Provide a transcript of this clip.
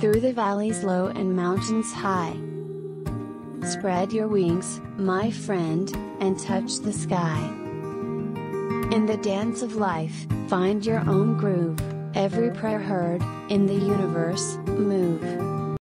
through the valleys low and mountains high. Spread your wings, my friend, and touch the sky. In the dance of life, find your own groove, every prayer heard, in the universe, move.